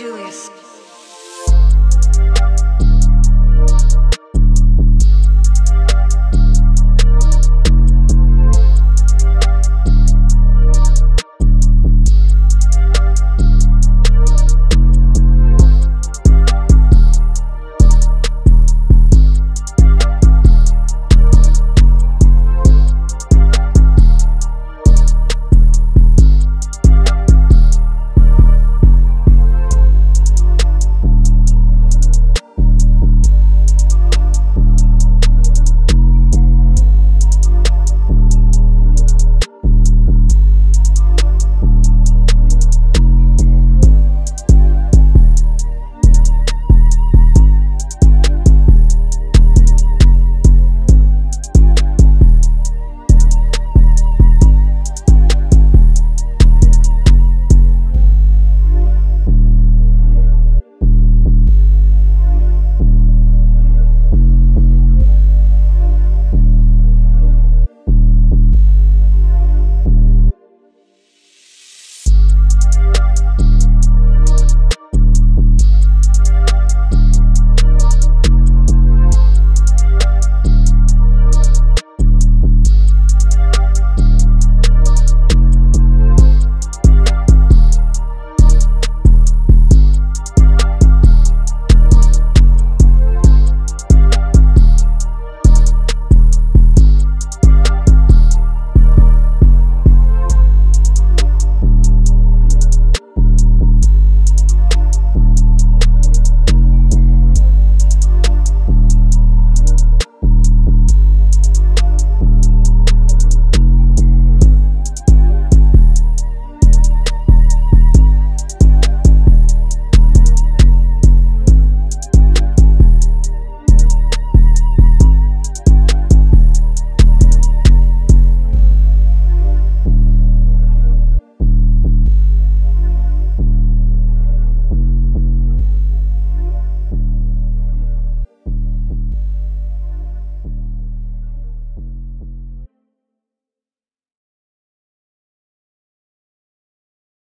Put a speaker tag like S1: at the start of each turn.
S1: Julius.